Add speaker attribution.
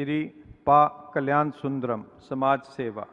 Speaker 1: श्री पा कल्याण सुंदरम समाज सेवा।